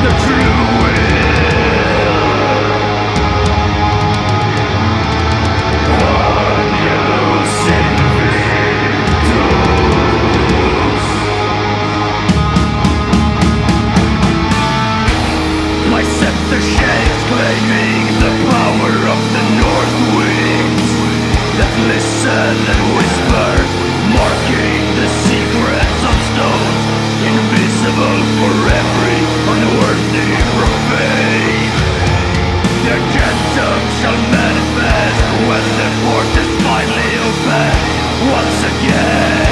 the true blindly obey once again.